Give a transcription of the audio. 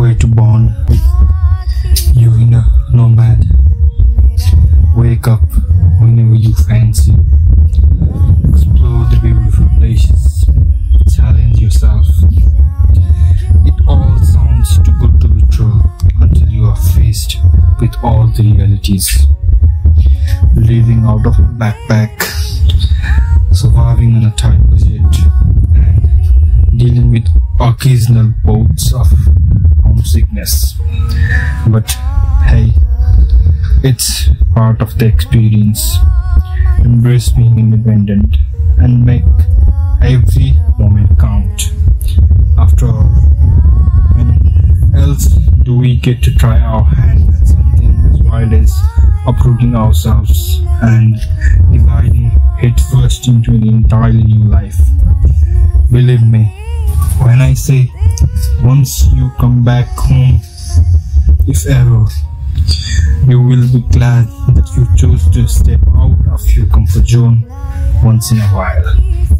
Can't to bond with you in a nomad. Wake up whenever you fancy. Explore the beautiful places. Challenge yourself. It all sounds too good to be true until you are faced with all the realities. Living out of a backpack, surviving on a tight budget, and dealing with occasional bouts of homesickness. But hey, it's part of the experience. Embrace being independent and make every moment count. After all, when else do we get to try our hand at something as wild as uprooting ourselves and dividing it first into an entirely new life? Believe me, when I say once you come back home, if ever, you will be glad that you chose to step out of your comfort zone once in a while.